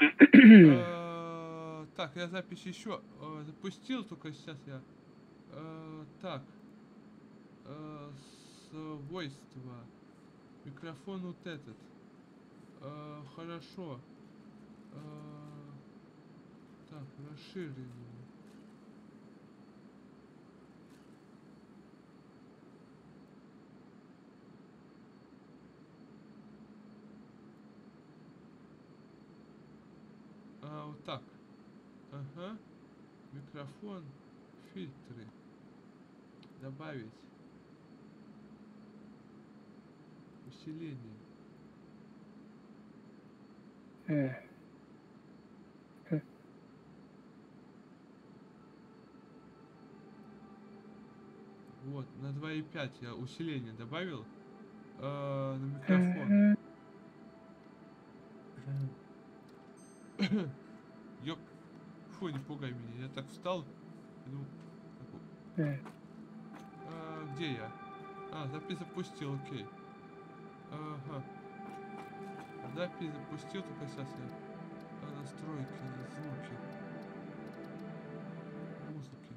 Э, Так, я запись еще э, запустил, только сейчас я... э, Так. Свойства. Микрофон вот этот. Хорошо. Так, расширение. А, вот так. Ага. Микрофон. Фильтры. Добавить. Усиление. М. Вот, на 2.5 я усиление добавил. э, на микрофон. Ёп. Фу, не пугай меня. Я так встал. и думал, так, М. а, где я? А, запись запустил, окей. Ага. Запись запустил, только сейчас я. А, настройки, звуки. Музыки.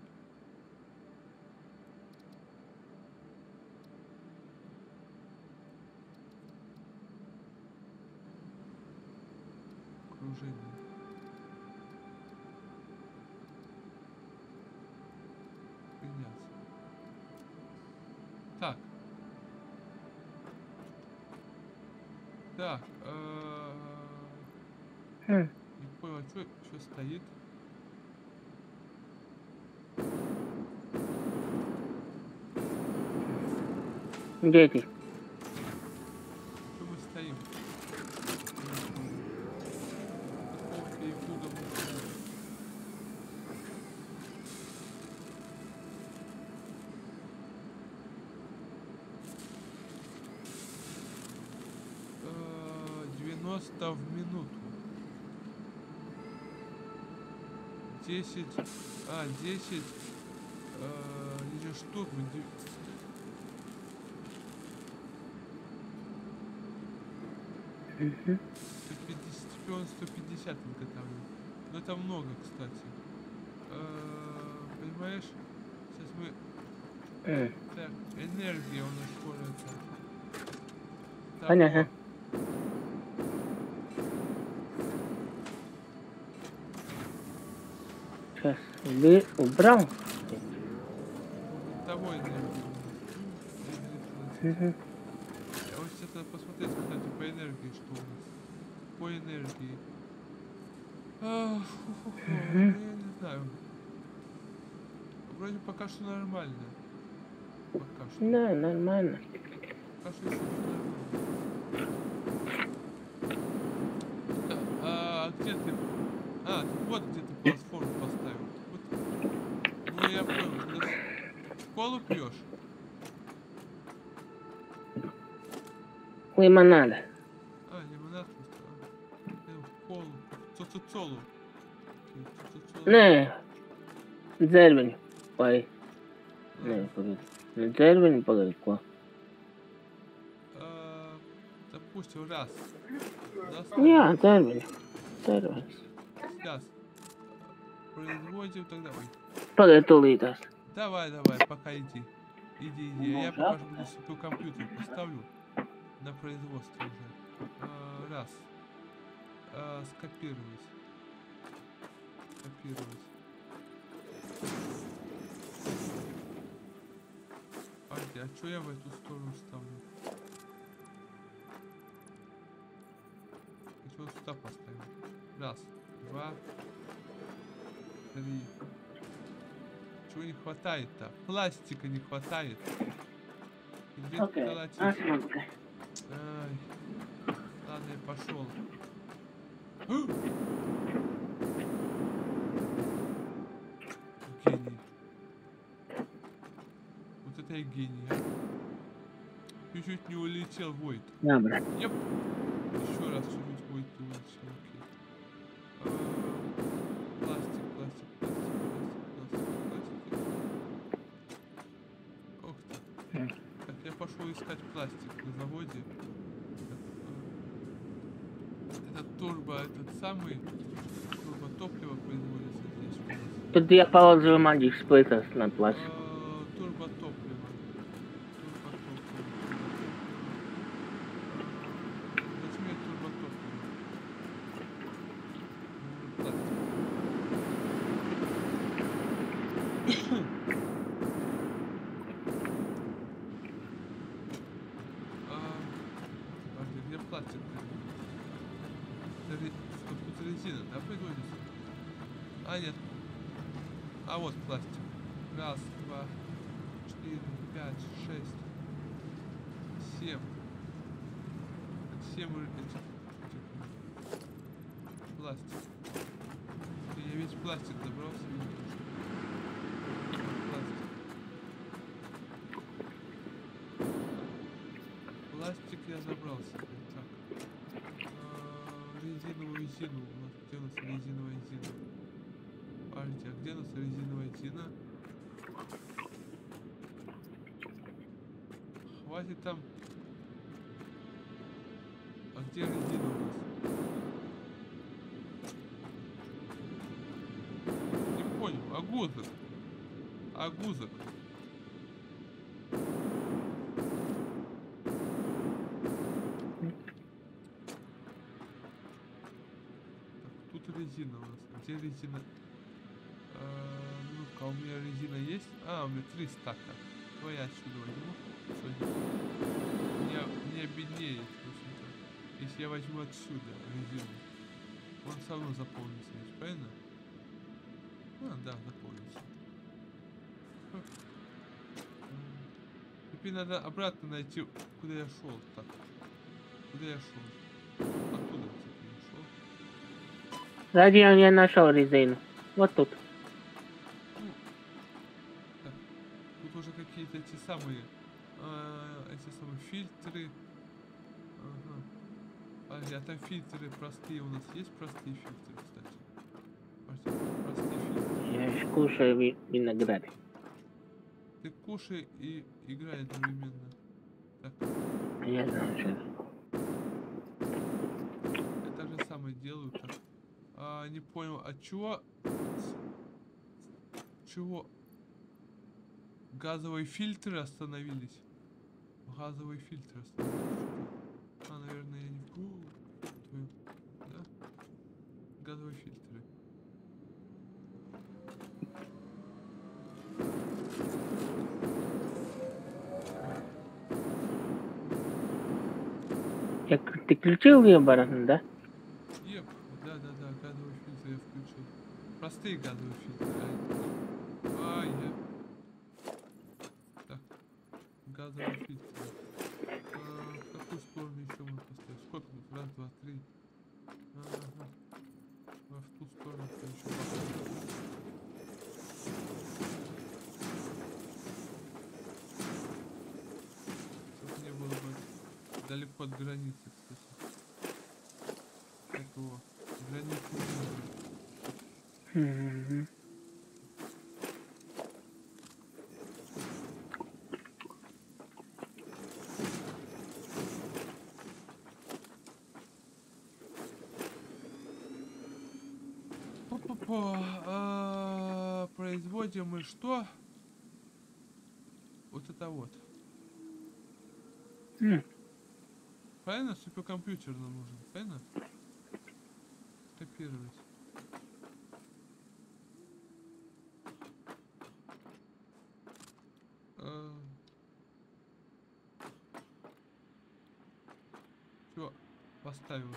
Окружение. Что стоит? Дети. Что мы стоим? Какого перепуга мы стоим? Э, 90 в минуту. 10, а, 10, э, или штук, Мгм. 150, теперь он 150 изготавливает. Но это много, кстати. Э, Понимаешь? Сейчас мы... М. Так, энергия у нас скоро Понятно. Уби- убрал. вот Того энергии у нас. Мгм. А вот сейчас надо посмотреть, кстати, по энергии, что у нас. По энергии. А. Я не знаю. Вроде пока что нормально. Пока что. Да, нормально. Пока что всё нормально. Я в колу. Цуцуцолу. Окей, цуцуцолу. Не. Зервень. Ой. А, Не, погоди. Не зервень, погоди. ко. а, Допустим, раз. Раз. Я, зервень. Зервень. Сейчас. Производим тогда. Ой. Погоди, тулитас. Давай, давай, пока иди. Иди, иди. Я Ну, пока что буду себе компьютер поставлю на производство уже. А, раз. А, скопировать. Скопировать. Погоди, а что я в эту сторону ставлю? Я что сюда поставил? Раз, два, три. Чего не хватает-то? Пластика не хватает. Где смотри. Ай. Ладно, я пошел. Гений. Вот это я гений, а. Чуть-чуть не улетел Войт. Добре. Еп. Еще раз чуть-чуть Войт улетел, окей. Todo dia a Paula usou uma display na plástica. Пластик. Я весь пластик забрал себе. Пластик. Пластик я забрал себе. Так. А, резиновую резину. У нас где у нас резиновая резина? Подожди, а где у нас резиновая резина? Хватит там. А где резина у нас? Гузок? А гузок? Тут резина у нас. Где резина? А, Ну-ка, у меня резина есть? А, у меня три стака. Давай я отсюда возьму. Всё, Мне, мне беднее, в. Если я возьму отсюда резину. Он все равно заполнится, правильно? А, да, заполнится. Теперь надо обратно найти, куда я шел. Так. Куда я шел? Оттуда, кстати, я шел. Сзади я нашел резину. Вот тут. Ну, так, тут уже какие-то эти самые, а, эти самые фильтры. Ага. Подожди, а там фильтры простые у нас есть простые фильтры, кстати? Простые фильтры. Я кушаю ви- виноград. Ты кушай и играй одновременно. Так, Я знаю, я так же самое делаю. А, не понял, а чего? Чего? Газовые фильтры остановились? Газовые фильтры остановились. А, наверное, я не... О, твою- Да? Газовые фильтры. Я, к- ты включил ее обратно, да? Еп, да-да-да, газовые фильтры я включил. Простые газовые фильтры. а, я... Так, газовые фильтры. А, в какую сторону еще можно поставить? Сколько тут? Раз, два, три. Ага. А в ту сторону что еще поставить? Чтоб не было бы далеко от границы, кстати. Такого. Границы Пу-пу-пу. А, Производим мы что? Вот это вот. М, Правильно? Суперкомпьютер нам нужен. Правильно? Копировать. Все, поставил.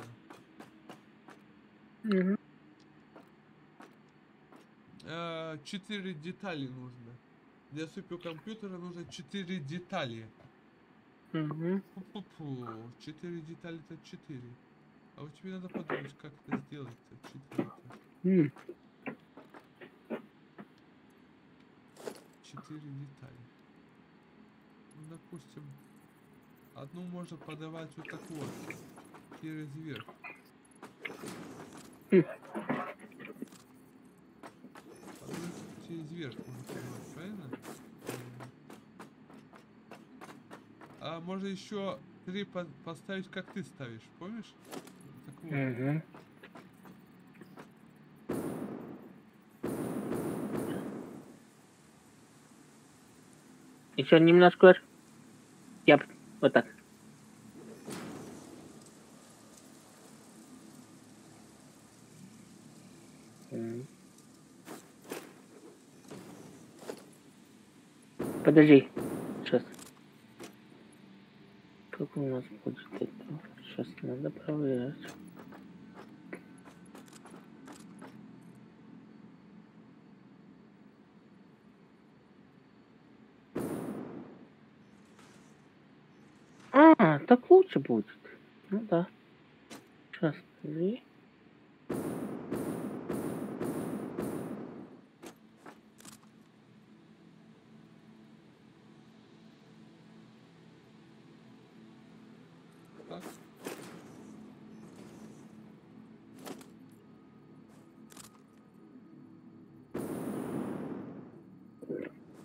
Мгм. Э, Четыре детали нужно. Для суперкомпьютера нужно четыре детали. Пу-пу-пу. Четыре детали это четыре. А вот тебе надо подумать, как это сделать-то. Четыре. М, Четыре детали. Ну, допустим, одну можно подавать вот так вот. Через верх. Через верх правильно? А можно еще три по- поставить, как ты ставишь, помнишь? Так Угу. Еще немножко. Я вот так. Подожди. Сейчас. Как у нас будет это? Сейчас надо проверять. А, так лучше будет. Ну да. Сейчас, подожди. Так.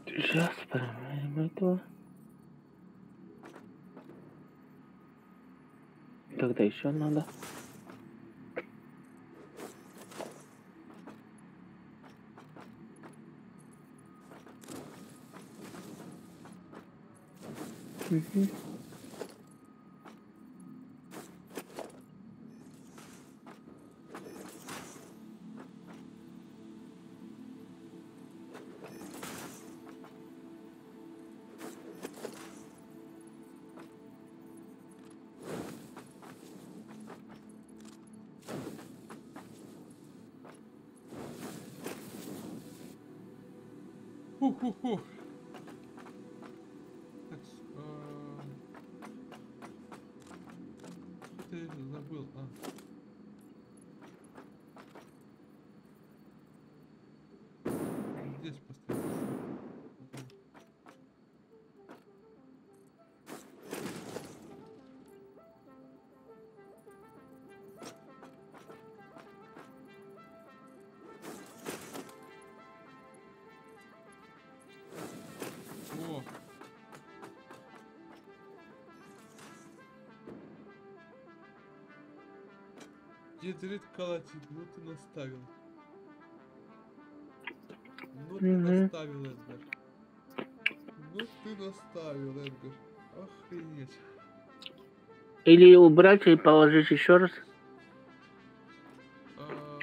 Сейчас проверим этого. Тогда еще надо. 후후후. Дедрит колотит, ну ты наставил. Ну ты наставил, Эдгар. Ну ты наставил, Эдгар. Охренеть. Или убрать и положить еще раз. А,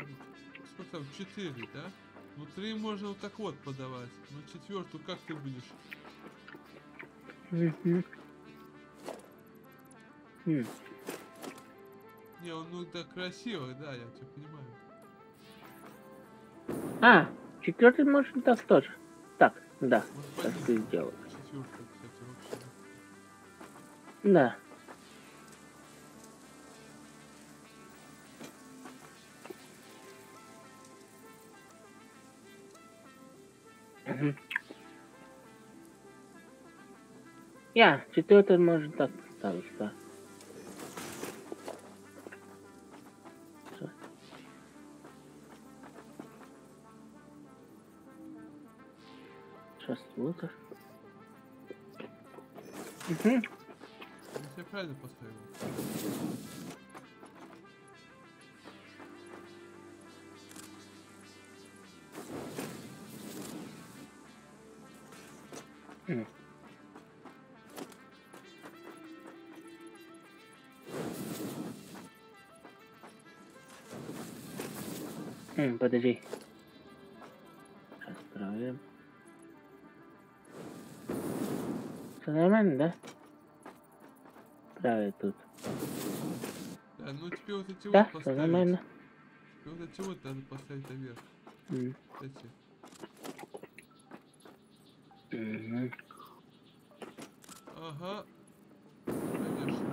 сколько там? Четыре, да? Ну три можно вот так вот подавать. Ну четвертую как ты будешь? М, Не, он ну да красиво, да, я тебя понимаю. А, четвертый можно так тоже. Так, да, Может так ты сделал. Да. Я, четвертый можно так поставить, да. Лутер. Угу. Я правильно поставил. М, подожди. Нормально, да? Правильно тут. Да, ну тебе вот эти Да, вот поставить. нормально. Тебе вот эти вот надо поставить наверх. М, Эти. мгм. Ага. Конечно.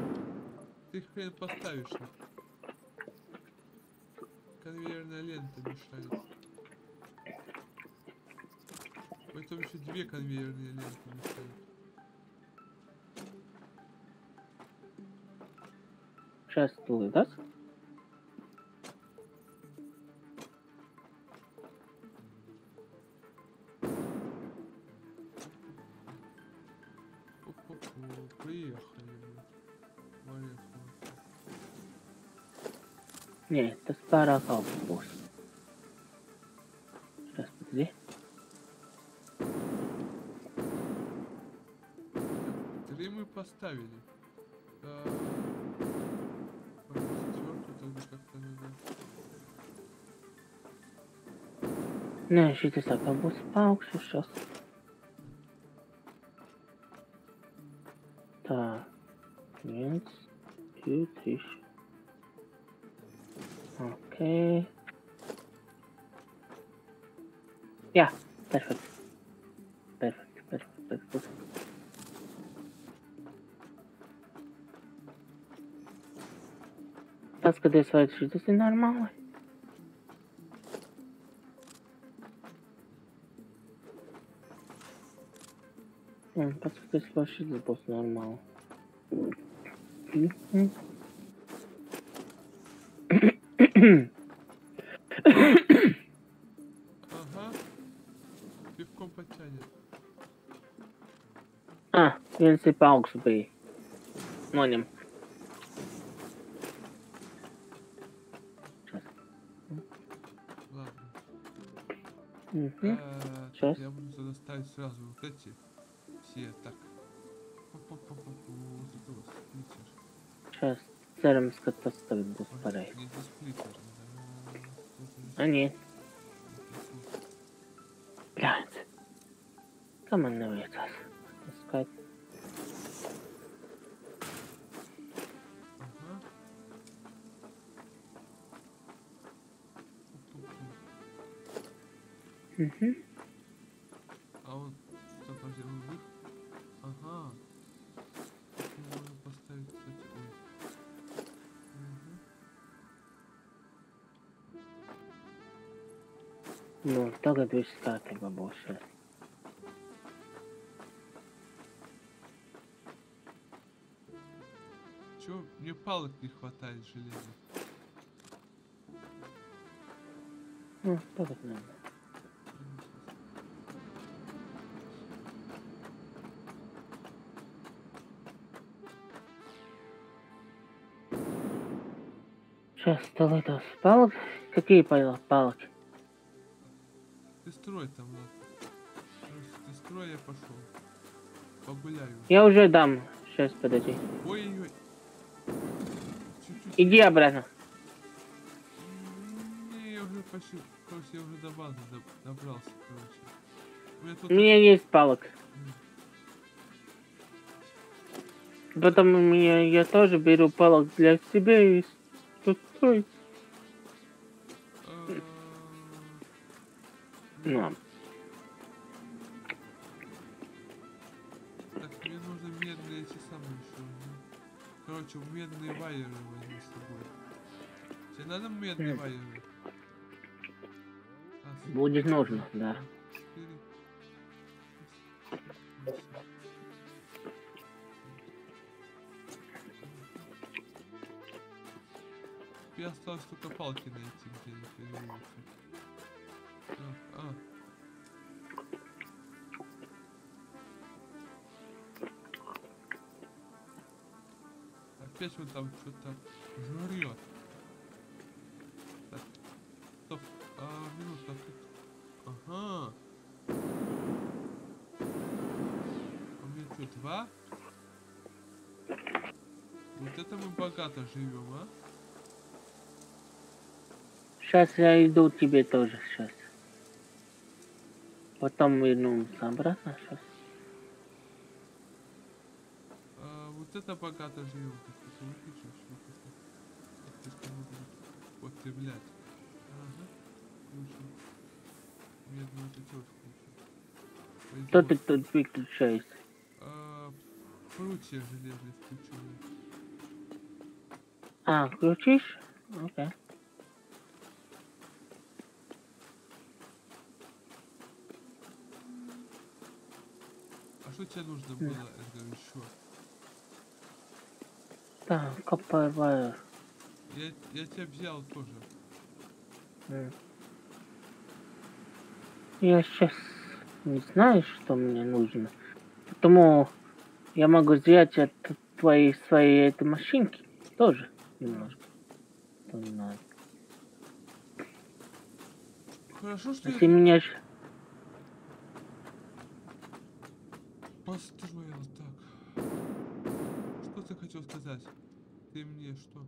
Ты их хрен поставишь. их. Конвейерная лента мешает. Поэтому еще две конвейерные ленты мешают. Стул даст? Ху-ху-ху, Приехали. Поехали. Не, tas pārāk augsts būs. Сейчас, подожди. Три мы поставили. Nē, šis atkal būs paaugšušas. Tā. Viens, divi, trīs. Ok. Jā, perfekt. Perfekt, perfekt, perfekt. Paskaties, vai šis ir normāli. Vai šis būs normāli. Mhm. Ага. Пивком. Ah, viens ir paaugsts bija. Noņem. Ладно. Mhm. А, Щас. Я буду тогда ставить сразу вот эти. Все так. Оп-оп-оп-оп, Вот это вот сплиттер. Šās cerams, ka tas tagad būs Может, pareizi. Viss kārtībā būs. šeit. Чё, мне палок не хватает железа. Nu, tagad nē. Сейчас столы-то палок. Какие палки? Строй там, Ты строй, я пошел. Погуляю. Я уже дам. Сейчас, подожди. Ой-ой-ой. Иди обратно. Не, я уже почти... Короче, я уже до базы доб- добрался, короче. У меня тут... У меня есть палок. Потом у меня я тоже беру палок для себя и тут стой. Ну, Так, мне нужно медные эти самые еще. Короче, медные вайеры возьми с собой. Тебе надо медные Мгм. вайеры? А, будет нужно, да. Теперь осталось только палки найти, где Опять он там что-то жрет. Так, стоп, а, минутка, тут... Ага. А меня что, два? Вот это мы богато живем, а? Сейчас я иду тебе тоже сейчас. Потом вернемся обратно сейчас. А, вот это. Так, это выключим, что это? Слишком много потреблять. Ага. Включим. Медную вот эти вот включим. Что ты тут выключаешь? А, прутья железные включены. А, включишь? Окей. А что тебе нужно было это еще? Да, копай вайер. Я, я тебя взял тоже. Я сейчас не знаю, что мне нужно. Потому я могу взять от твоей своей этой машинки тоже немножко. Что. Хорошо, что Если я... меня построил так. Что ты хотел сказать? Ты мне что?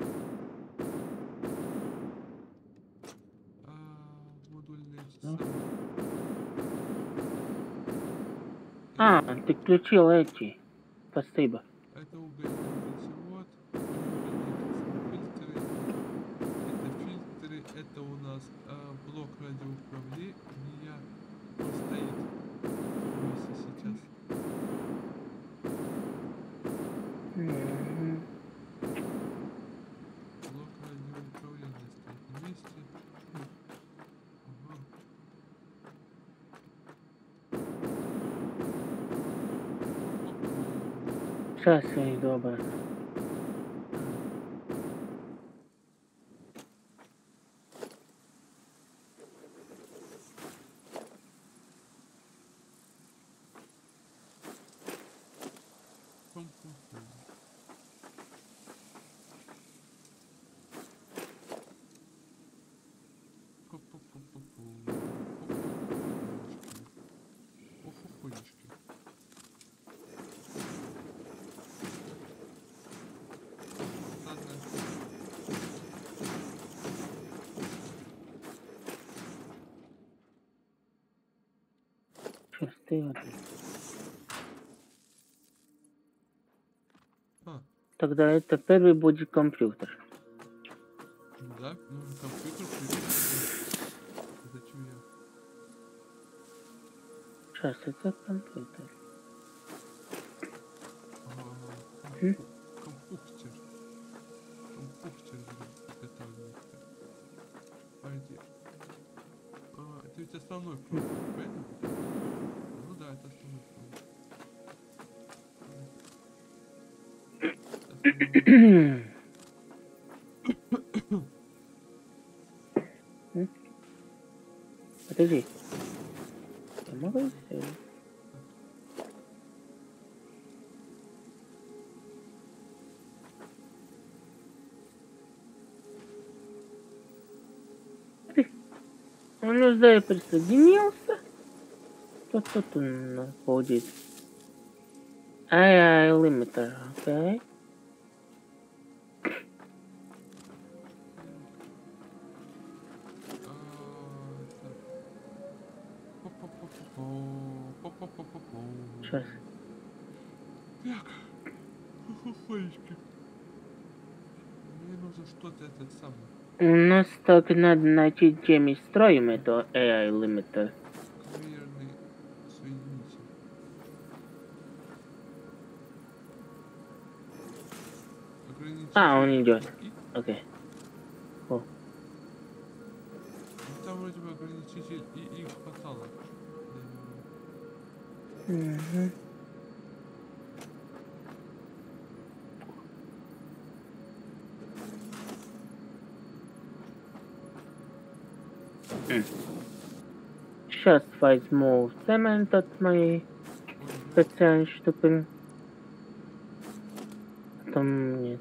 А. А, ты включил эти. Спасибо. Это угольный нитевод, угольные фильтры, это фильтры, это у нас а, блок радиоуправления он стоит вместе сейчас. Мгм. Блок радиоуправления стоит на месте. Ага. Сейчас я иду обратно. Пум-пум-пум. Пу-пу-пу-пу-пу. Пу-пу-пу-пу-пу. Охухуечки. Ладно. Сейчас ты. А, Тогда это первый будет компьютер. да, ну компьютер. Зачем я? Сейчас это компьютер. Ага. М? Он уже присоединился. Что тут он находится? AI limiter, окей. Сейчас. Так. Мне нужно что-то этот самый. У нас так надо найти, мы строим это AI limiter. А, он идет. Окей. ну, там вроде бы ограничитель и их хватало. Я не знаю. Мгм. Сейчас возьму цемент от моей Ой, специальной штуки. Потом мне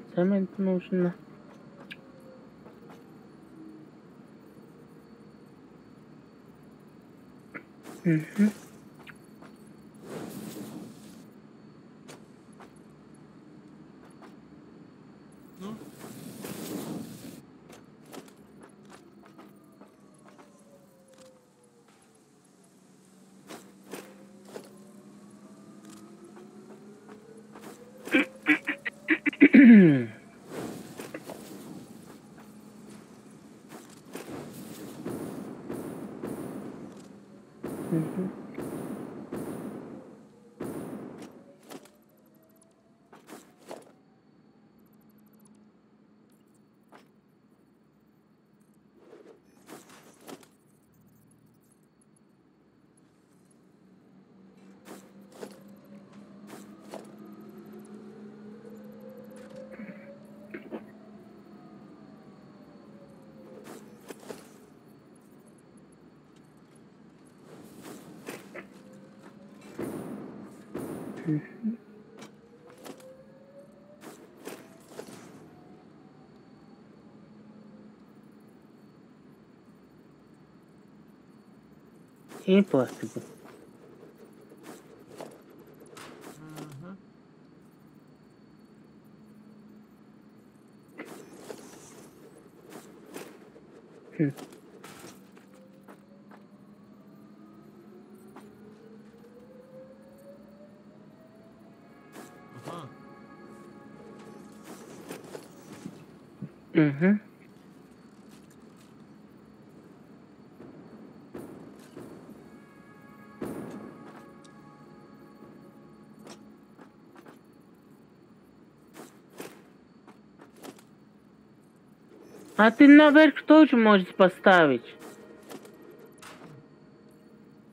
Impossible. А ты наверх тоже можешь поставить.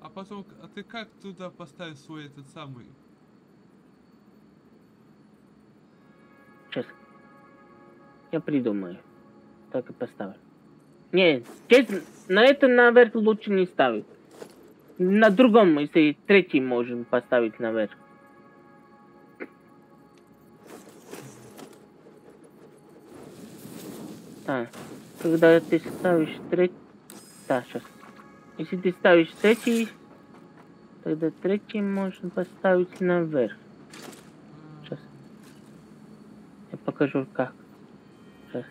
А потом, а ты как туда поставишь свой этот самый? Сейчас. Я придумаю. Так и поставлю. Не, здесь на это наверх лучше не ставить. На другом, если третий можем поставить наверх. А, когда ты ставишь третий... Да, сейчас. Если ты ставишь третий, тогда третий можно поставить наверх. Сейчас. Я покажу как. Сейчас.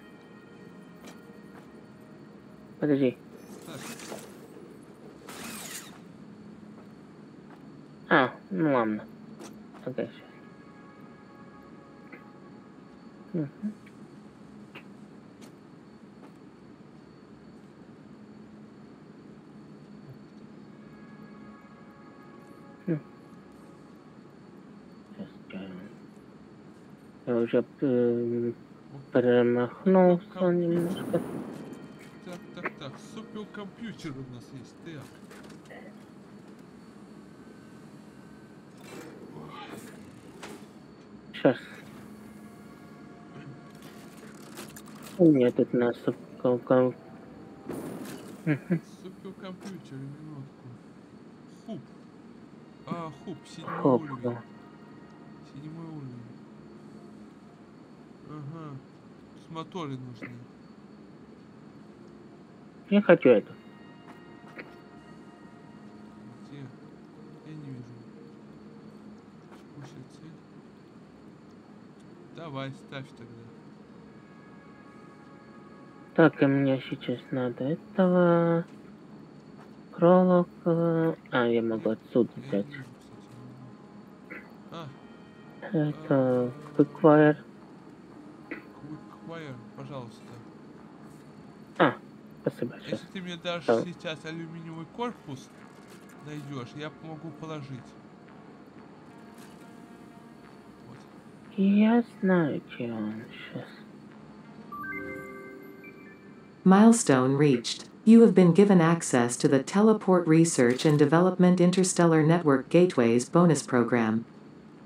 Подожди. А, ну ладно. Окей, сейчас. Мгм. М. Сейчас я- Я уже промахнулся немножко. так, так, так. Суперкомпьютер у нас есть. Так. Сейчас. Меня тут на. Мгм. Суперкомпьютер, минутку. Хуп. А, хуп, седьмой уровень. да. Седьмой уровень. Ага. С моторы нужны. Я хочу это. Где? Я не вижу. Текущая цель. Давай, ставь тогда. Так, и мне сейчас надо этого... Кролок... А, я могу отсюда не взять. А, Это... Quickfire. Quickfire, пожалуйста. А, спасибо, сейчас. Если ты мне дашь Да. сейчас алюминиевый корпус, найдешь, я могу положить. Вот. Я знаю, где он сейчас. Milestone reached. You have been given access to the Teleport Research and Development Interstellar Network Gateways bonus program.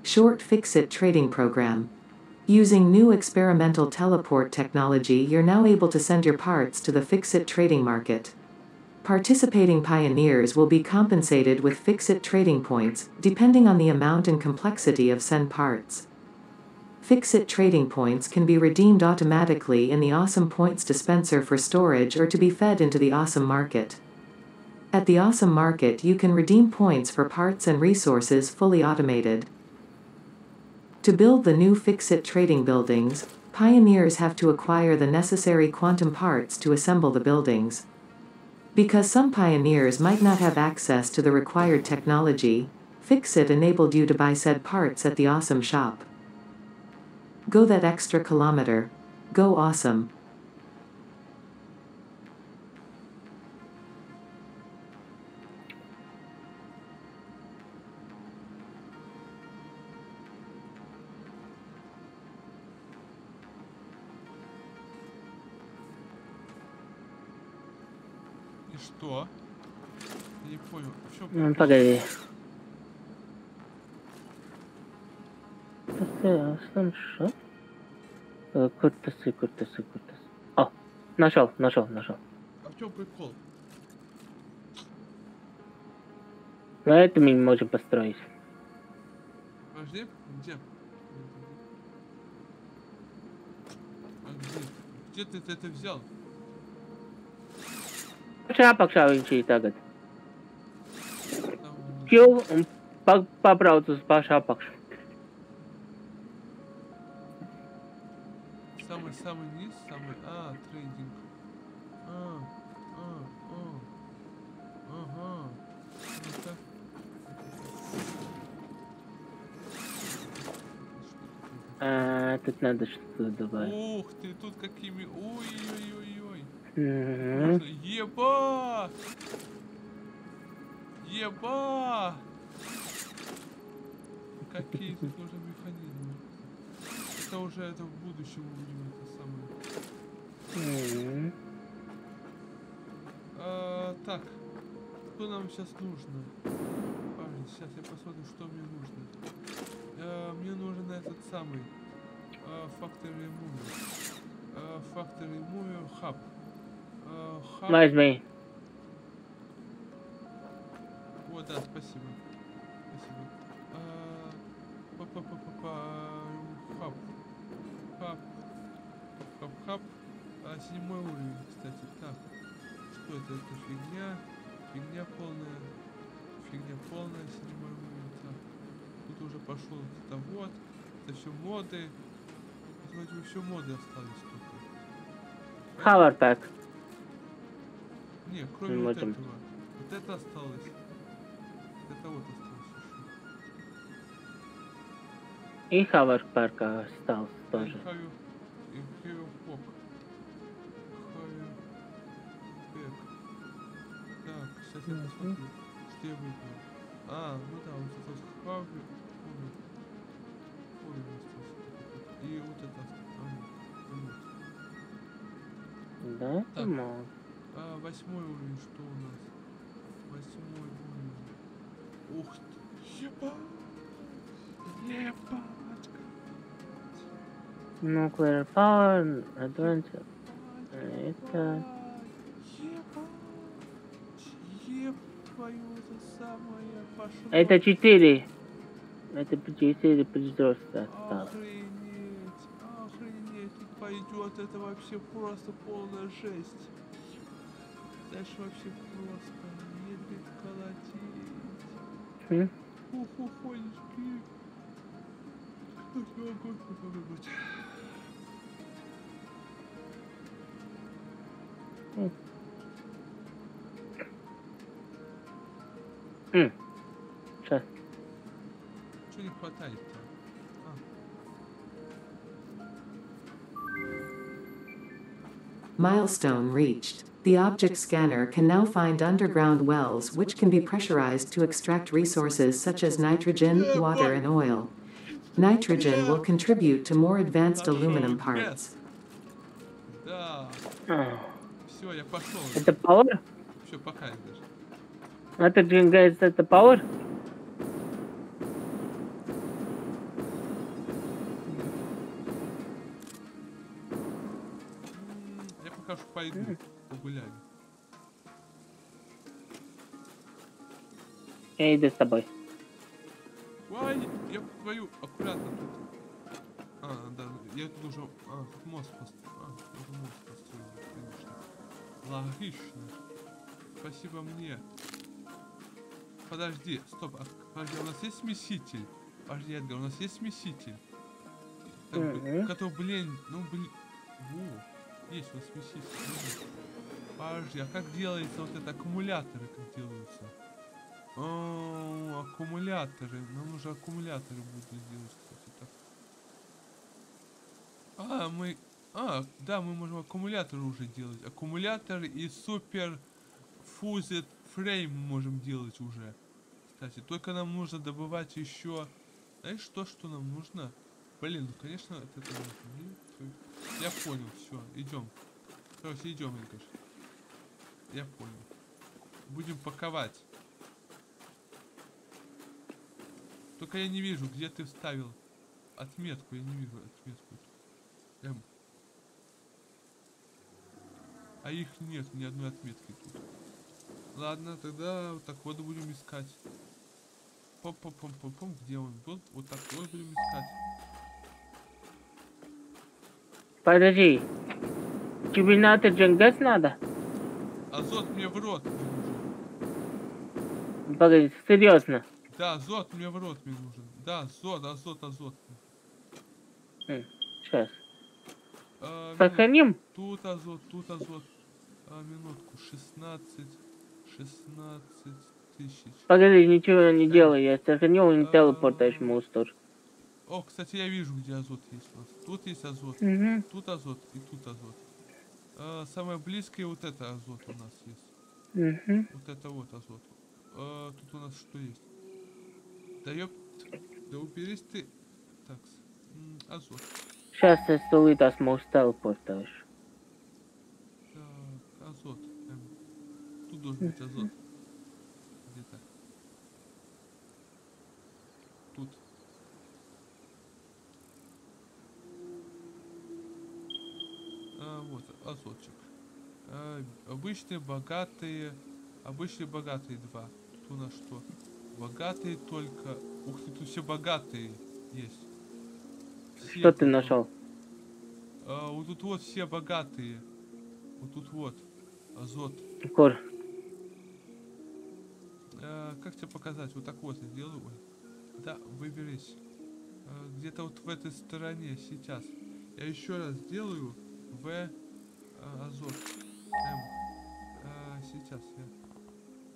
Short Fixit Trading Program. Using new experimental teleport technology, you're now able to send your parts to the Fixit trading market. Participating pioneers will be compensated with Fixit trading points, depending on the amount and complexity of send parts. Fixit trading points can be redeemed automatically in the Awesome Points dispenser for storage or to be fed into the Awesome Market. At the Awesome Market, you can redeem points for parts and resources fully automated. To build the new Fixit trading buildings, pioneers have to acquire the necessary quantum parts to assemble the buildings. Because some pioneers might not have access to the required technology, Fixit enabled you to buy said parts at the Awesome Shop. Go that extra kilometer. Go awesome. Погоди. Остан что? Э, Куртасы, куртасы, куртасы. О, нашел, нашел, нашел. А в чем прикол? На этом мы можем построить. Подожди, где? А где? Где ты это взял? Сейчас пока и tagad. Q un pa pabrauc uz pašu apakšu. Самый-самый низ, самый... А, трейдинг. А, а, а. Ага. Ну-ка. А, тут надо что-то добавить. Ух ты, тут какими... Ой-ой-ой-ой. Еба! Еба! Какие уже механизмы? Это уже это в будущем будем это самое. А, так, что нам сейчас нужно? Парни, сейчас я посмотрю, что мне нужно. А, мне нужен этот самый а, Factory Mover. А, Factory Mover Hub. А, hub- Возьми. Вот, да, спасибо. Спасибо. А, Па-па-па-па-па. Хаб. Хаб. Хаб, хаб. А, седьмой уровень, кстати. Так. Что это? Это фигня. Фигня полная. Фигня полная, седьмой уровень. Так. Тут уже пошел это вот. Это все моды. Вроде все моды остались только. Хаверпак. Не, кроме Ну, вот этого. Вот это осталось. Еще. И Хаверпак остался тоже. Хаю. И Хаю Пок. Хаю Пек. Так, сейчас я Мгм. посмотрю, что я выбрал. А, ну да, вот это вот Хави. Уровень. Уровень остался. И вот это. А, вот. Да, Так. А, восьмой уровень, что у нас? Восьмой уровень. Ух ты. Ебать. Ебачка. Nuclear Power, Adventure. Это... Ебать. Это 4. Это 4 призроста осталось. Охренеть, охренеть, тут пойдет, это вообще просто полная жесть. Дальше вообще просто ебет колотить. Хм? Ухухонечки. Огонь, огонь, огонь, огонь. Сейчас. Что не хватает-то? А, Milestone reached. The object scanner can now find underground wells which can be pressurized to extract resources such as nitrogen, water, and oil. Nitrogen will contribute to more advanced aluminum parts. да. А, Все, я пошел. Это Power? Все, пока даже. Это Джингайз, это Power? Я иду с тобой. Ой, я твою аккуратно тут. А, да, я тут уже. А, мост построил. А, уже мост построил, конечно. Логично. Спасибо мне. Подожди, стоп, а, подожди, у нас есть смеситель? Подожди, Эдгар, у нас есть смеситель? Так, б- Мгм. который, блин, ну блин. Во, есть у нас смеситель. Подожди, а как делается вот это аккумуляторы, как делаются? О, аккумуляторы. Нам уже аккумуляторы будут делать, кстати, так. А, мы... А, да, мы можем аккумуляторы уже делать. Аккумулятор и супер фузит фрейм можем делать уже. Кстати, только нам нужно добывать еще... Знаешь, что, что нам нужно? Блин, ну конечно, твою- Я понял, все, идем. Короче, идем, Игорь. Я понял. Будем паковать. Только я не вижу, где ты вставил отметку. Я не вижу отметку. М. А их нет, ни одной отметки тут. Ладно, тогда вот так вот будем искать. Пом-пом-пом-пом-пом, где он был? Вот так вот будем искать. Подожди. Тебе надо Джингайз надо? Азот мне в рот. Погоди, серьезно. Да, азот мне в рот мне нужен. Да, азот, азот, азот. Сейчас. А, минут- Сохраним? Тут азот, тут азот. А, минутку, 16, 16 тысяч. Погоди, ничего не Да. делай, я сохранил не А. телепортаешь монстр. О, кстати, я вижу, где азот есть у нас. Тут есть азот, Угу. тут азот и тут азот. А, самое близкое вот это азот у нас есть. Угу. Вот это вот азот. А, тут у нас что есть? Да ёпт. Да уберись ты. Так, азот. Сейчас я столитас можешь телепортаешь. Так, азот. Эм, тут должен быть азот. Где-то. Тут. А, вот, азотчик. А, обычные богатые. Обычные богатые два. Тут у нас что? Богатые только. Ух ты, тут все богатые есть. Все Что ты нашел? а, вот тут вот все богатые. Вот тут вот. Азот. Кур. А, как тебе показать? Вот так вот я сделаю. Да, выберись. А, Где-то вот в этой стороне сейчас. Я еще раз сделаю. В а, азот. М. А, сейчас я.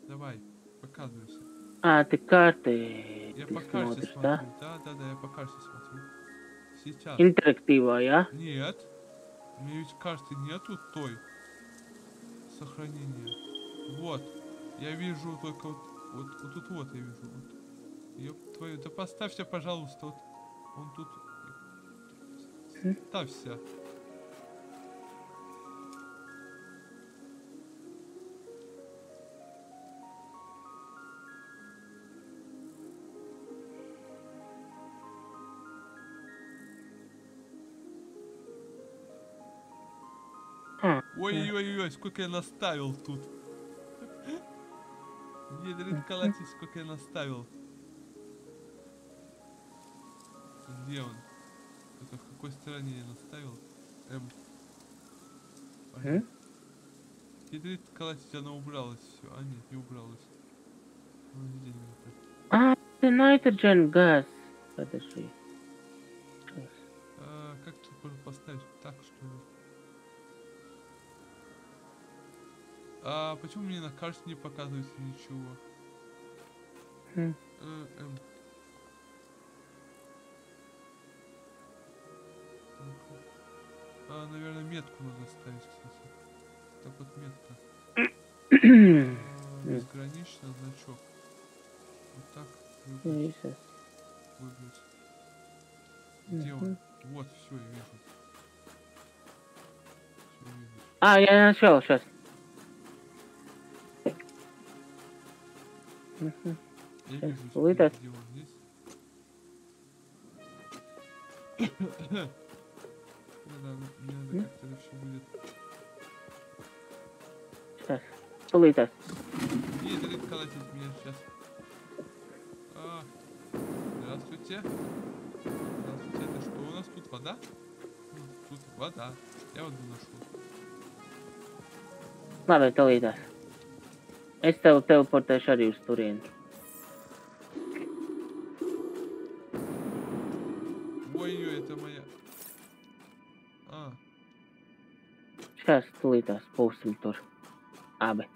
Давай, показывайся. А, ты карты Я ты по карте смотришь, смотрю. да? Да? да, да, я по карте смотрю. Сейчас. Интерактива, я? Нет. У меня ведь карты нету той. Сохранения. Вот. Я вижу только вот, вот, вот тут вот я вижу. Вот. Ёб твою. Да поставься, пожалуйста. Вот. Он тут. Ставься. Ой-ой-ой, сколько я наставил тут. Ядрит колотить, сколько я наставил. Где он? Это в какой стороне я наставил? Эм. М? Ядрит колотить, она убралась все. А нет, не убралась. Не а, ты найтроген газ. Подожди. А, как тут можно поставить? Так, что ли? А почему мне на карте не показывается ничего? М. Э, эм. А, наверное, метку надо ставить, кстати. Так вот метка. А, безгранично значок. Вот так выбрать. Где он? Вот, все, я вижу. Всё, я вижу. А, я нашел сейчас. Это все будет. Сейчас. Столитас. Не, дорит колотить меня сейчас. А, здравствуйте. Здравствуйте, это что у нас тут вода? Тут вода. Я воду нашел. Labi, stolitās. Es tev teleportēšu arī uz turieni. Ой-ой, это моя. А, Šās stulītās būsim tur. Abi.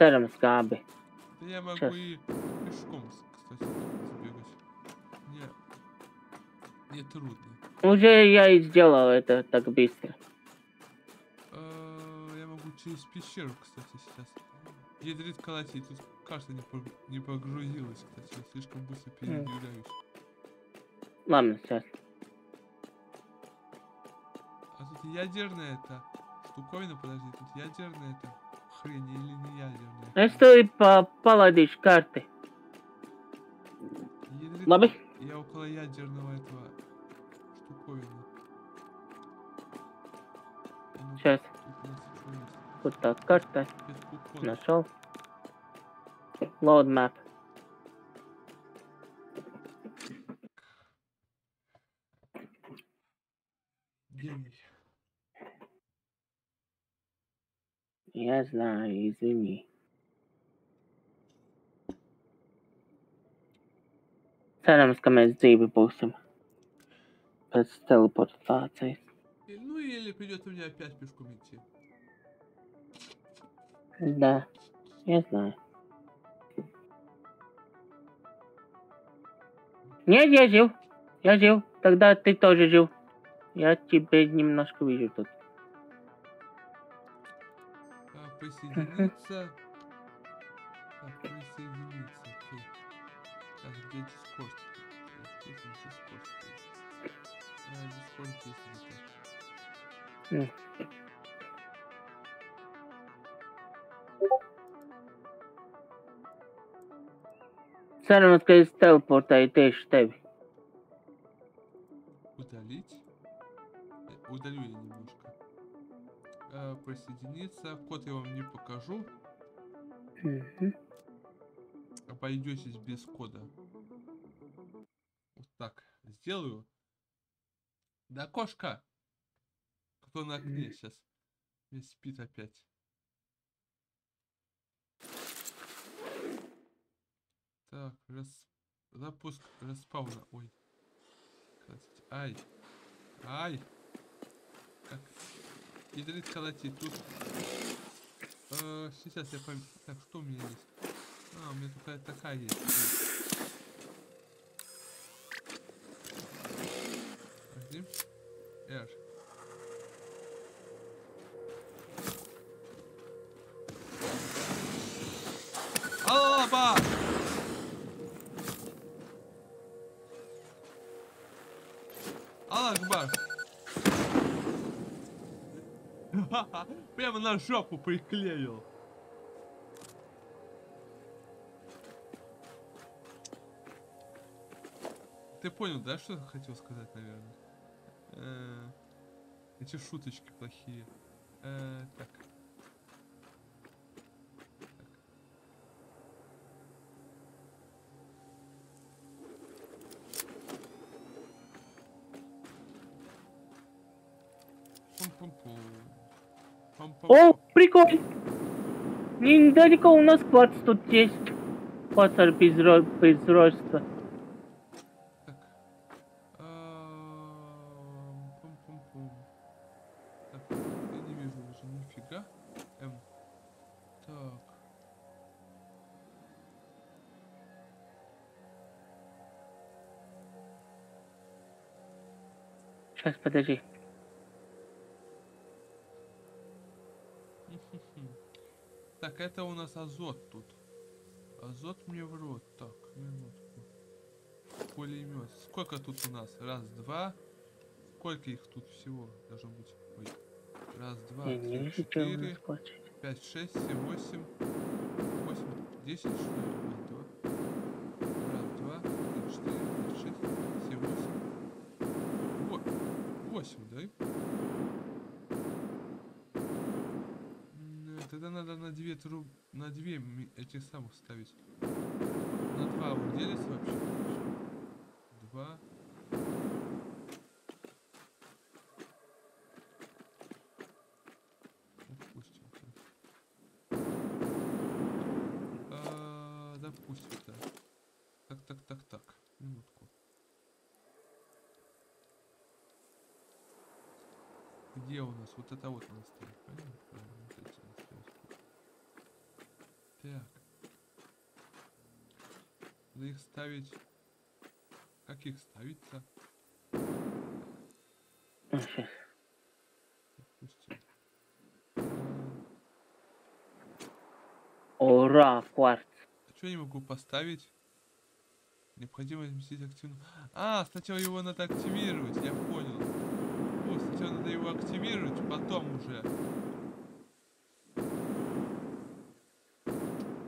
Cerams, ka abi. да я могу Щас. и пешком, с- кстати, сбегать. Не, не трудно. Уже я и сделал это так быстро. Я могу через пещеру, кстати, сейчас. Ядрит колотить, тут карта не, пог- не погрузилась, кстати, я слишком быстро передвигаюсь. Ладно, сейчас. А тут ядерная это штуковина, подожди, тут ядерная это хрень или не ядерная? Хрень? tev pa palaidīšu karti. Ядрит- Labi. Я около ядерного этого штуковины. А ну, Сейчас. тут Kur tā karta? Петкукон. Нашел. Load map. Гений. Я знаю, извини. Cerams, ka mēs dzīvi būsim. Pēc teleportācijas. И- Ну или придется мне опять пешком идти. Да, я знаю. Нет, я жил. Я жил. Тогда ты тоже жил. Я тебя немножко вижу тут. А, присоединиться. Так, присоединиться. Так, где? Так, Здесь он Discord. есть. А, есть Cerams, ka es teleportēju tieši tevi. Удалить. Э, Удалю я немножко. А, присоединиться. Код я вам не покажу. Мгм. Обойдетесь без кода. Вот так. Сделаю. Да, кошка! Кто на окне сейчас? Весь спит опять. Так, раз... запуск распауна. Ой. Колотить. Ай. Ай. Как? Ядрит колотить. Тут... Э, сейчас я пойму. Так, что у меня есть? А, у меня такая такая есть. Подожди. R. Прямо на жопу приклеил. Ты понял, да, что я хотел сказать, наверное? Э, Эти шуточки плохие. Э, Так. Так. О, прикольно! Недалеко у нас кварц тут есть. Кварцер без, ро- без это у нас азот тут. Азот мне в рот. Так, минутку. Пулемет. Сколько тут у нас? Раз, два. Сколько их тут всего должно быть? Ой. Раз, два, три, четыре, пять, шесть, семь, восемь. Восемь, десять, что ли? Раз, два. Раз, два, три, четыре, пять, шесть, семь, восемь. Вот. Восемь, да? М, э, Тогда надо на две труб... на две этих самых ставить. На два он вообще? Два. Допустим. так. А, Допустим, так. Так, так, так, так. Минутку. Где у нас? Вот это вот надо ставить. Понятно? Вот. Так. Надо их ставить... Как их ставить-то? А. А, Ура, кварц. Что я не могу поставить? Необходимо разместить активно. А, сначала его надо активировать, я понял. Ну, сначала надо его активировать, потом уже.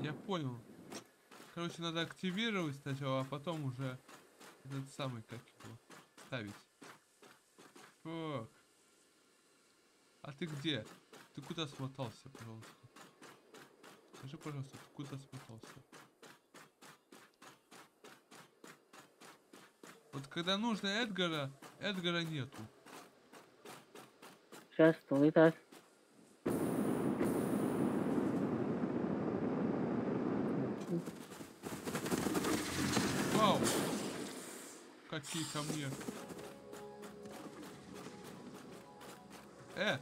Я понял. Короче, надо активировать сначала, а потом уже этот самый, как его, ставить. Так. А ты где? Ты куда смотался, пожалуйста? Скажи, пожалуйста, ты куда смотался? Вот когда нужно Эдгара, Эдгара нету. Сейчас, тулитās. Какие ко мне. Э!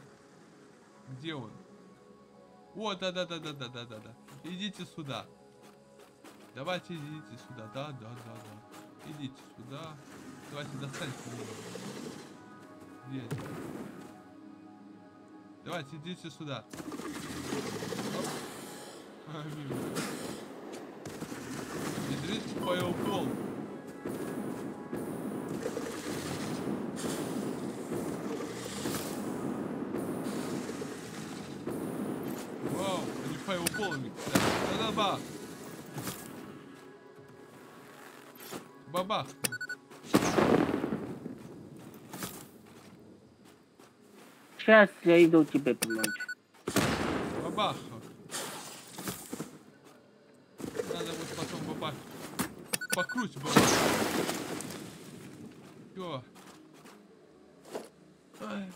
Где он? О, да-да-да-да-да-да-да. Идите сюда. Давайте идите сюда. Да, да, да, да. Идите сюда. Давайте достаньте меня. Где? Давайте идите сюда. Оп. А, мимо. Медведь поел они файл-полами. Да-да-ба. Бабах. Сейчас я иду тебе помочь. Бабах. Надо вот потом бабах. Покруть бабах. Ай.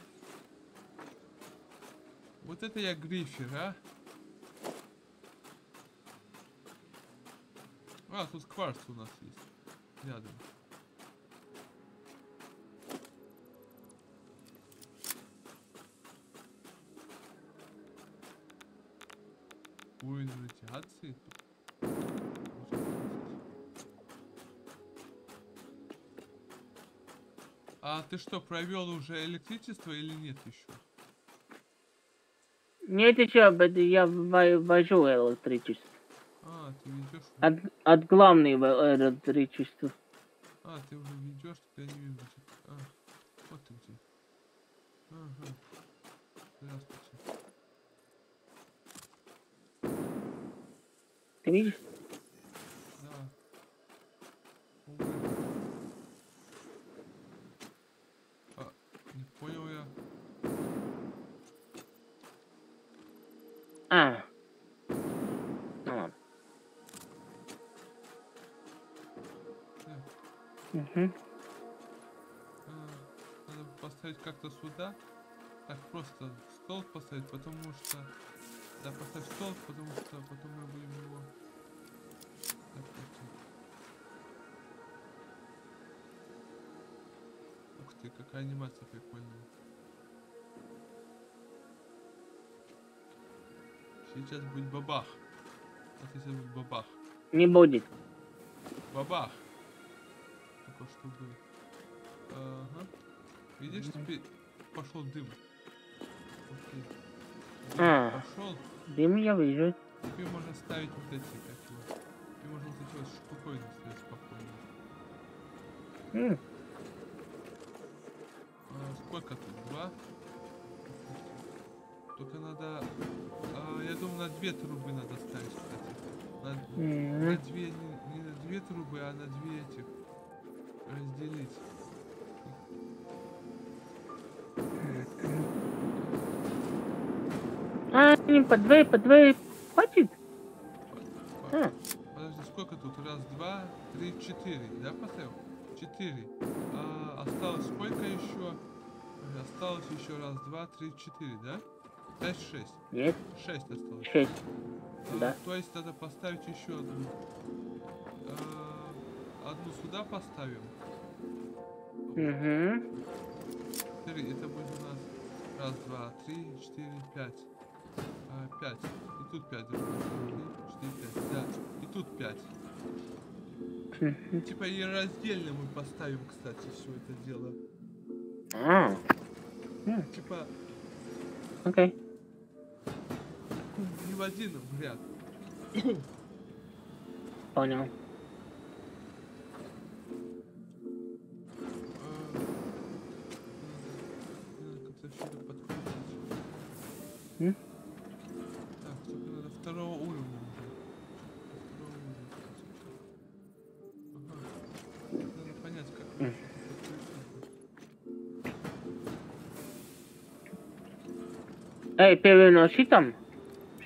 Вот это я грифер, а? А, тут кварц у нас есть. Рядом. Уровень радиации. А ты что, провел уже электричество или нет еще? Нет, еще, я во- вожу электричество. А, ты ведешь. От, от главного электричества. А, ты уже ведешь, тогда не вижу. тебя. А, вот ты где. Ага. Здравствуйте. Ты видишь? Сейчас будет бабах. Вот сейчас будет бабах. Не будет. Бабах. Только что был. Ага. Видишь, теперь пошел дым. Окей. Дым А. Пошел. Дым я вижу. Теперь можно ставить вот эти, как его. Теперь можно вот эти вот штуковины ставить спокойно. М, А, сколько тут? Два? Только надо... а, я думаю, на две трубы надо ставить, кстати. На, Мгм. на две, не, не на две трубы, а на две этих. Разделить. А, не по двое, по двое хватит? А, Подожди, сколько тут? Раз, два, три, четыре. Да, поставил? Четыре. А осталось сколько еще? Осталось еще раз, два, три, четыре, да? Пять, шесть. нет, Шесть осталось. шесть. А, да. То есть надо поставить еще одну. А, одну сюда поставим. Угу. Три. Это будет у нас раз, два, три, четыре, пять. А, пять. И тут пять. Раз, два, три, четыре, пять. Да. И тут пять. Типа и раздельно мы поставим, кстати, все это дело. А, Типа окей. Не в один ряд. Понял. М? Так, только надо второго уровня уже. Второго уровня, кстати. Ага. Надо понять, как М. это подкрутить. Ej,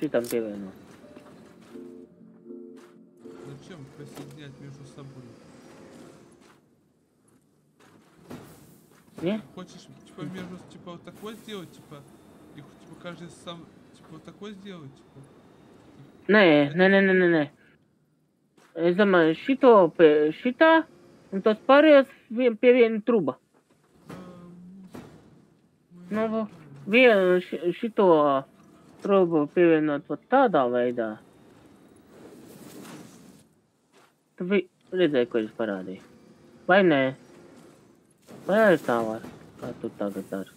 pewno, šitam. Šitam pewno. Зачем присоединять между собой? Не? Хочешь, типа, между, типа, вот такой сделать, типа, и типа, каждый сам, типа, вот такой сделать, типа. Не, не, не, не, не, не. E, Zama, šito, pe, šita, un tos pārējos ве- перевернуть труба. А, мы Nu, не Vienu ši- šito trubu pievienot vat tādā veidā. Tu vi redzēji, ko es parādīju. Vai nē? Vai arī tā var? Kā tu tagad dari?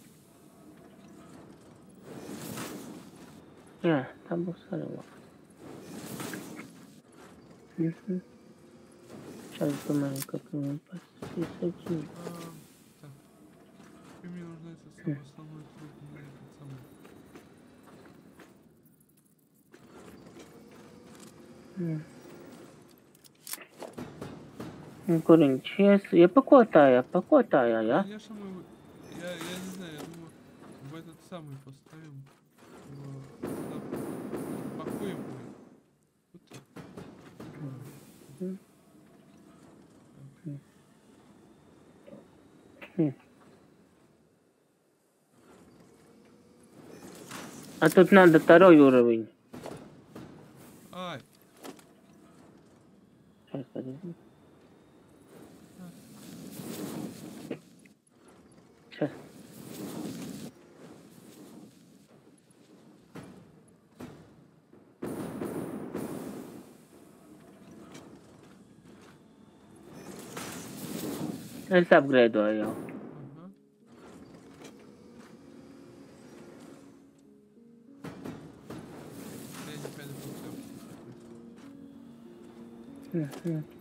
Jā, tā būs arī labi. Mhm. Сейчас думаю, как ему посмотреть. А, так. И мне нужно это самое основное Nu, Kur viņš ies? Iepakotāja, pakotājā, jā? Конечно, мы... Я, я не знаю, я думаю, в этот самый поставим. Пакуем. Вот. А тут надо второй уровень. Ай, Сейчас, подожди. Сейчас. Es apgraidoju jau. ага. mm-hmm.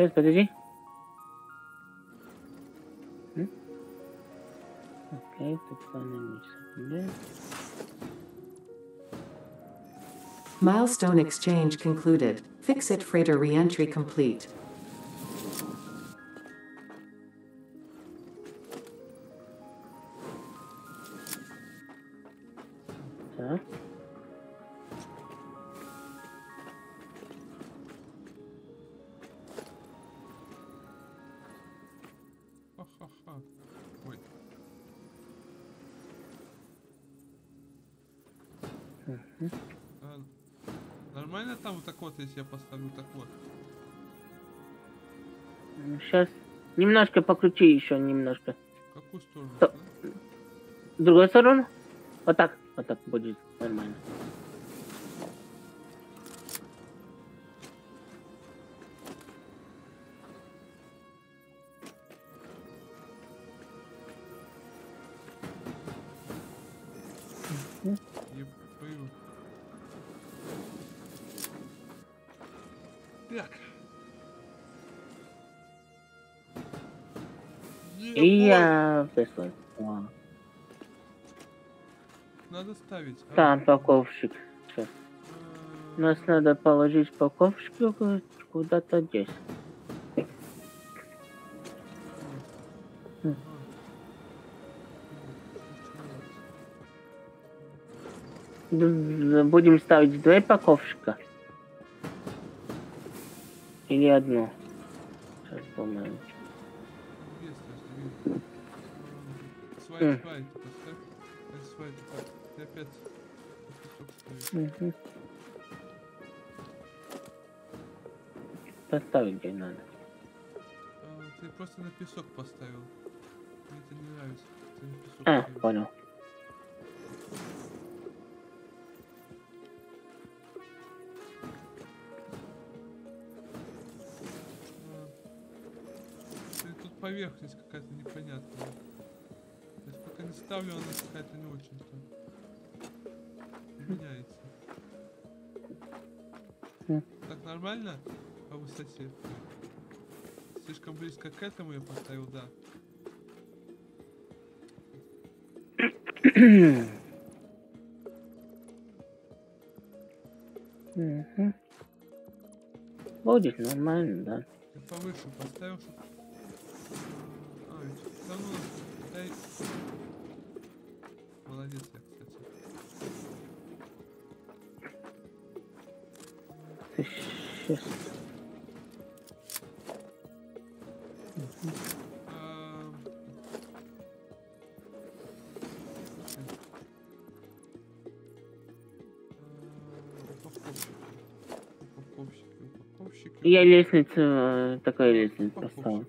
Сейчас, подожди. М? Окей, тут планы не Milestone exchange concluded. Fixit freighter reentry complete. Немножко покрути еще немножко. В какую сторону? В другую сторону? Вот так. Вот так будет нормально. Так. И я прислал. Вау. Надо ставить. а? Там паковщик. Сейчас. А, Нас надо положить паковщик куда-то здесь. Будем ставить два паковщика. Или одно. Сейчас думаем. Свайп, так. Ты опять. Мгм. Поставить где надо. А, Ты просто на песок поставил. Мне это не нравится. Ты на песок А, ставишь. понял. А. Блин, Тут поверхность какая-то непонятная. Не ставлю, она какая-то не очень-то меняется. М. Так нормально по высоте? слишком близко к этому я поставил, да. Будет нормально, да. Я повыше поставил, чтоб... А, ведь всё равно... Дай... Молодец я, кстати. А, Упаковщик. Упаковщик. Я лестницу, э, такая лестница поставил.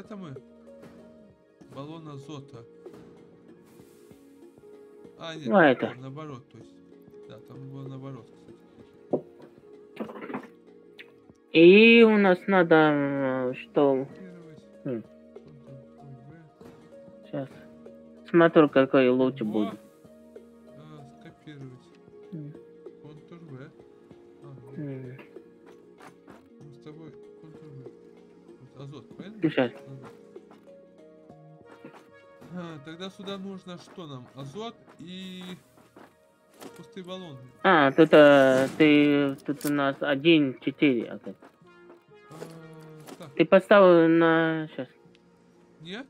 Это мы? Баллон азота. А, нет, Ну, а это? наоборот, то есть. Да, там было наоборот, кстати. И у нас надо, э, что... Хм. Сейчас. Смотрю, какой лучше будет. А, скопировать. Мы с тобой Ctrl-V. Вот азот, правильно? Сейчас. тогда сюда нужно что нам? Азот и пустые баллоны. А, тут а, ты тут у нас 1-4 опять. А, э, ты поставил на сейчас. Нет?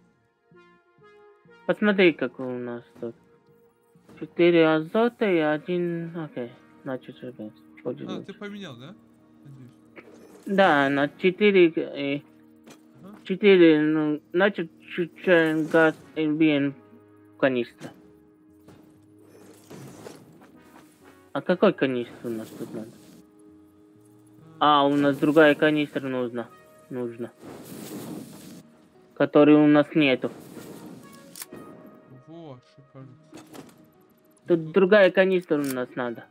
Посмотри, как у нас тут. 4 азота и 1... Окей, на 4 А, ты поменял, да? Надеюсь. Да, на 4 и... Э, 4, ну, значит, чучаем газ NBN в канистру. А какой канистр у нас тут надо? А, у нас другая канистра нужна. нужна, Которой у нас нету. Вот, шикарно. Тут другая канистра у нас надо.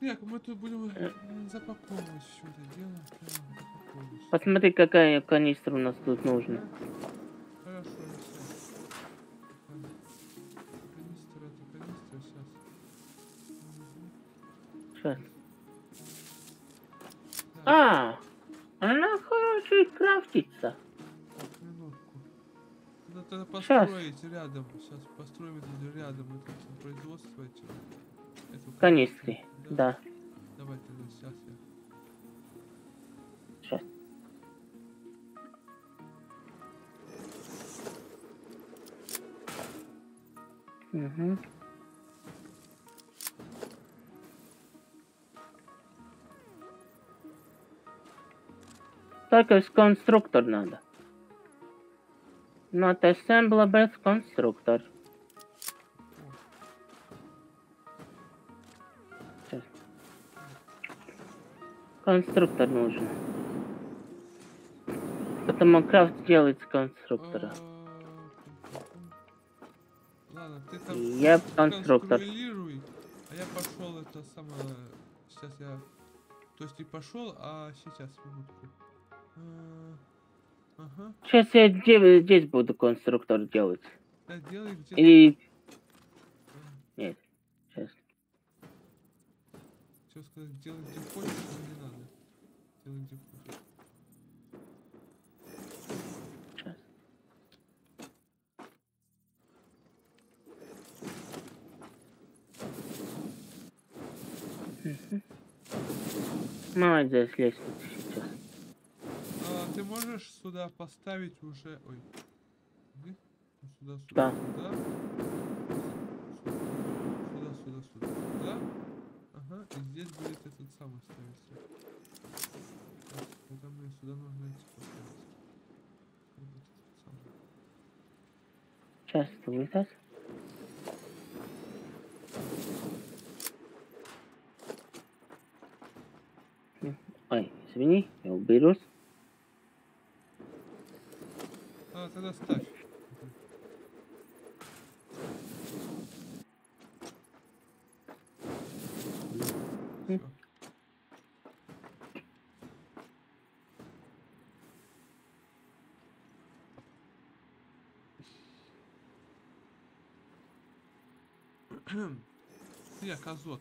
Так, мы тут будем запаковывать все это дело. Посмотри, какая канистра у нас тут нужна. Хорошо, сейчас. Канистра, это канистра, сейчас. Сейчас. А, она хорошо крафтится. Надо построить рядом. Сейчас построим это рядом это производство эти. Канистры, Да. да. Давай тогда сейчас я. Сейчас. Угу. Только конструктор надо. Not assembler без конструктор. Конструктор нужен. Потому крафт делает с конструктора. Ладно, ты там Я конструктор. а я пошел это самое. Сейчас я. То есть ты пошел, а сейчас минутку. А, Ага. Сейчас я де- здесь буду конструктор делать. Да, делай где Или... Нет. Сейчас. Что сказать, делай где хочешь, но не надо. Делай где хочешь. Молодец, лестница сейчас. А, ты можешь сюда поставить уже. Ой. Сюда, сюда, Да. Сюда, сюда, сюда, сюда. Ага, и здесь будет этот самый ставиться. Тогда мне сюда нужно эти поставить. Сейчас это вытас. Ой, извини, я уберусь. А, тогда ставь. Всё. Азот.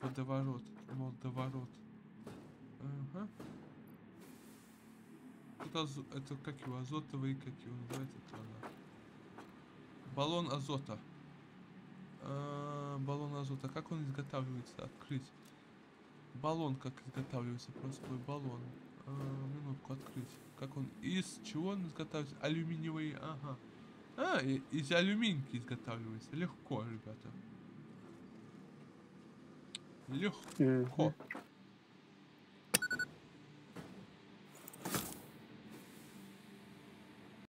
Водоворот. Молдоворот. Ага. Тут азо... это как его азотовый, как его называется? Это. Баллон азота. А, баллон азота. Как он изготавливается? Открыть. Баллон как изготавливается? Простой баллон. А, минутку открыть. Как он? Из чего он изготавливается? Алюминиевый. Ага. А, из алюминки изготавливается. Легко, ребята. Легко.